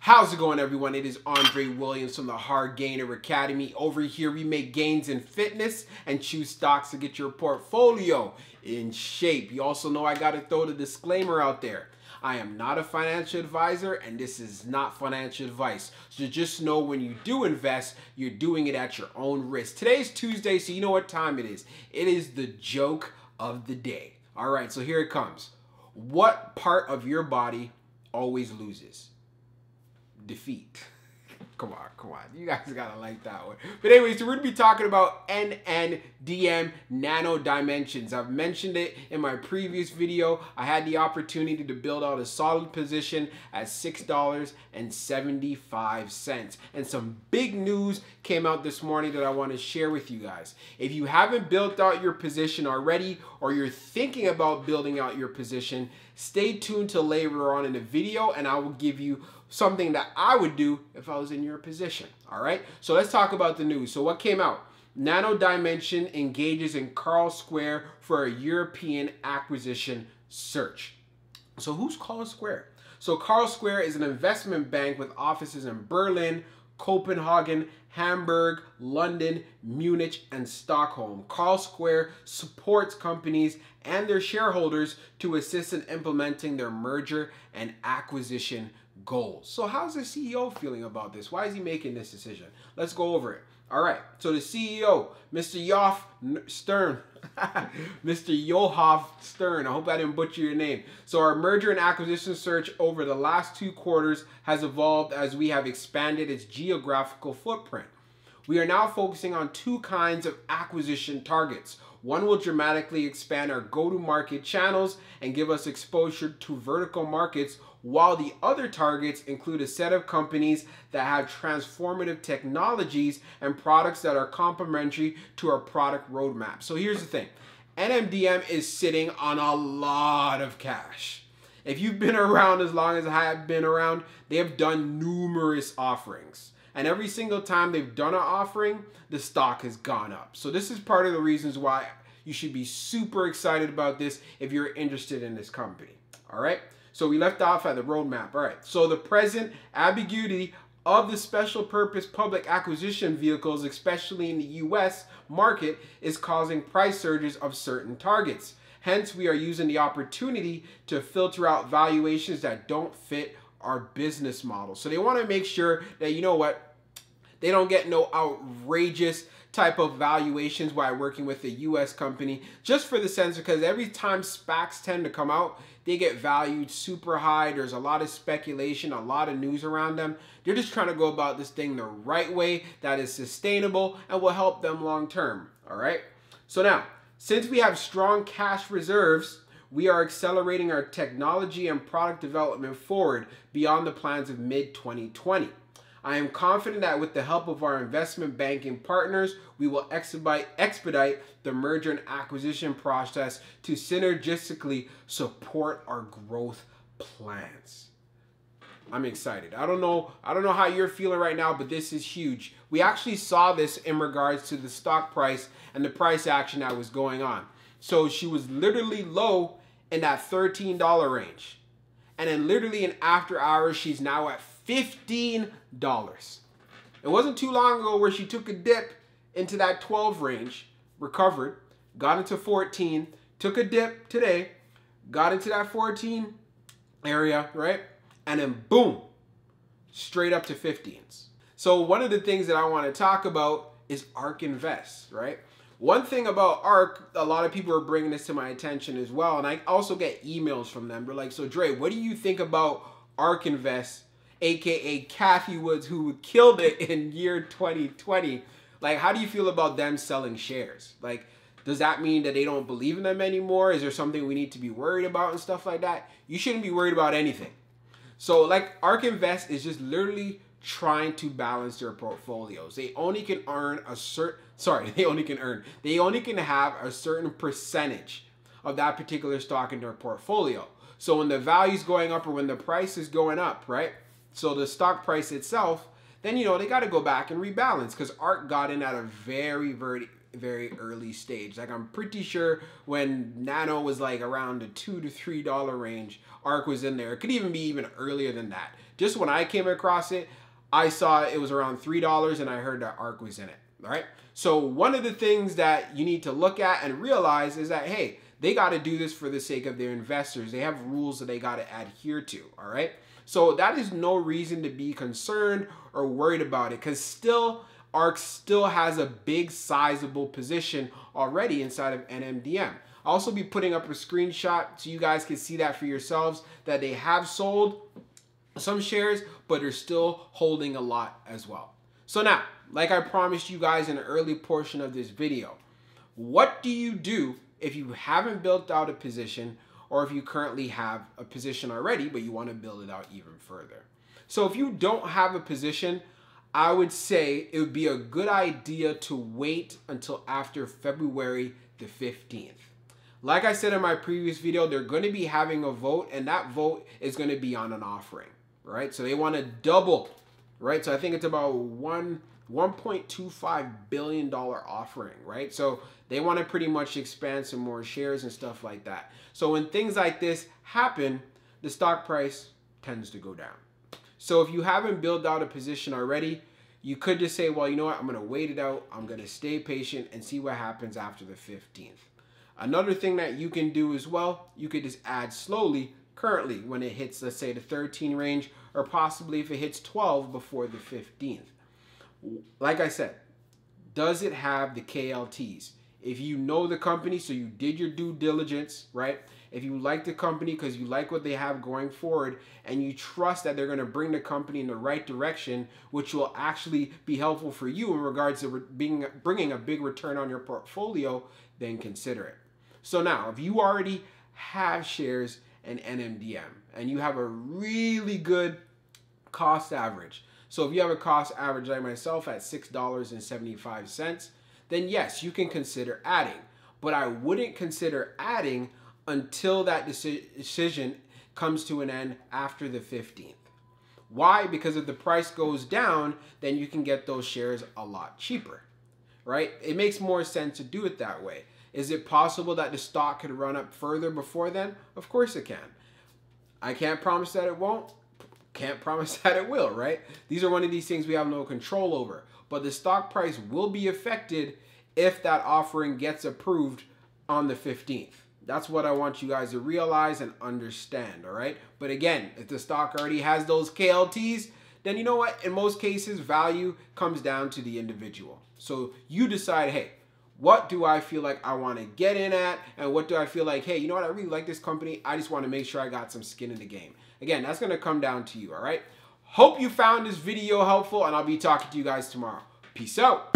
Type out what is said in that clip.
How's it going everyone? It is Andre Williams from the Hard Gainer Academy. Over here we make gains in fitness and choose stocks to get your portfolio in shape. You also know I gotta throw the disclaimer out there. I am not a financial advisor and this is not financial advice. So just know when you do invest, you're doing it at your own risk. Today's Tuesday, so you know what time it is. It is the joke of the day. All right, so here it comes. What part of your body always loses? defeat. come on, come on. You guys gotta like that one. But anyways, we're gonna be talking about NNDM Nano Dimensions. I've mentioned it in my previous video. I had the opportunity to build out a solid position at $6.75. And some big news came out this morning that I want to share with you guys. If you haven't built out your position already, or you're thinking about building out your position, stay tuned till later on in the video and I will give you something that I would do if I was in your position. All right, so let's talk about the news. So, what came out? Nano Dimension engages in Carlsquare for a European acquisition search. So, who's Carlsquare? So, Carlsquare is an investment bank with offices in Berlin, Copenhagen, Hamburg, London, Munich, and Stockholm. Carlsquare supports companies and their shareholders to assist in implementing their merger and acquisition goals. So how's the CEO feeling about this? Why is he making this decision? Let's go over it. All right, so the CEO, Mr. Yoff Stern, Mr. Yohoff Stern, I hope I didn't butcher your name. So our merger and acquisition search over the last two quarters has evolved as we have expanded its geographical footprint. We are now focusing on two kinds of acquisition targets. One will dramatically expand our go-to-market channels and give us exposure to vertical markets while the other targets include a set of companies that have transformative technologies and products that are complementary to our product roadmap. So here's the thing. NNDM is sitting on a lot of cash. If you've been around as long as I have been around, they have done numerous offerings. And every single time they've done an offering, the stock has gone up. So this is part of the reasons why you should be super excited about this if you're interested in this company. All right. So we left off at the roadmap. All right. So the present ambiguity of the special purpose public acquisition vehicles, especially in the US market, is causing price surges of certain targets. Hence, we are using the opportunity to filter out valuations that don't fit our business model. So they want to make sure that, you know what, they don't get no outrageous type of valuations while working with a US company, just for the sense because every time SPACs tend to come out, they get valued super high. There's a lot of speculation, a lot of news around them. They're just trying to go about this thing the right way that is sustainable and will help them long term. All right. So now, since we have strong cash reserves, we are accelerating our technology and product development forward beyond the plans of mid 2020. I am confident that with the help of our investment banking partners, we will expedite, expedite the merger and acquisition process to synergistically support our growth plans. I'm excited. I don't know. I don't know how you're feeling right now, but this is huge. We actually saw this in regards to the stock price and the price action that was going on. So she was literally low in that $13 range. And then literally in after hours, she's now at $15. It wasn't too long ago where she took a dip into that 12 range, recovered, got into 14, took a dip today, got into that 14 area, right? And then boom, straight up to 15s. So one of the things that I want to talk about is ARK Invest, right? One thing about ARK, a lot of people are bringing this to my attention as well, and I also get emails from them. They're like, so Dre, what do you think about ARK Invest aka Cathie Woods, who killed it in year 2020. Like, how do you feel about them selling shares? Like, does that mean that they don't believe in them anymore? Is there something we need to be worried about and stuff like that? You shouldn't be worried about anything. So, like, ARK Invest is just literally trying to balance their portfolios. They only can earn a certain, sorry, they only can earn, they only can have a certain percentage of that particular stock in their portfolio. So when the value's going up or when the price is going up, right? So the stock price itself, then you know they got to go back and rebalance because ARK got in at a very, very, very early stage. Like I'm pretty sure when Nano was like around the two to three dollar range, ARK was in there. It could even be even earlier than that. Just when I came across it, I saw it was around three dollars, and I heard that ARK was in it. All right. So one of the things that you need to look at and realize is that hey, they got to do this for the sake of their investors. They have rules that they got to adhere to. All right. So that is no reason to be concerned or worried about it because still ARK still has a big sizable position already inside of NNDM. I'll also be putting up a screenshot so you guys can see that for yourselves that they have sold some shares, but they're still holding a lot as well. So now, like I promised you guys in the early portion of this video, what do you do if you haven't built out a position or if you currently have a position already, but you want to build it out even further? So if you don't have a position, I would say it would be a good idea to wait until after February the 15th. Like I said in my previous video, they're going to be having a vote, and that vote is going to be on an offering, right? So they want to double, right? So I think it's about one 1.25 billion dollar offering, right? So they want to pretty much expand some more shares and stuff like that. So when things like this happen, the stock price tends to go down. So if you haven't built out a position already, you could just say, well, you know what? I'm going to wait it out. I'm going to stay patient and see what happens after the 15th. Another thing that you can do as well, you could just add slowly currently when it hits, let's say, the 13 range, or possibly if it hits 12 before the 15th. Like I said, does it have the KLTs? If you know the company, so you did your due diligence, right? if you like the company because you like what they have going forward and you trust that they're going to bring the company in the right direction, which will actually be helpful for you in regards to being bringing a big return on your portfolio, then consider it. So now, if you already have shares in NNDM and you have a really good cost average, so if you have a cost average like myself at $6.75, then yes, you can consider adding. But I wouldn't consider adding until that decision comes to an end after the 15th. Why? Because if the price goes down, then you can get those shares a lot cheaper, right? It makes more sense to do it that way. Is it possible that the stock could run up further before then? Of course it can. I can't promise that it won't. Can't promise that it will, right? These are one of these things we have no control over. But the stock price will be affected if that offering gets approved on the 15th. That's what I want you guys to realize and understand, all right? But again, if the stock already has those KLTs, then you know what? In most cases, value comes down to the individual. So you decide, hey, what do I feel like I want to get in at? And what do I feel like, hey, you know what? I really like this company. I just want to make sure I got some skin in the game. Again, that's going to come down to you, all right? Hope you found this video helpful, and I'll be talking to you guys tomorrow. Peace out.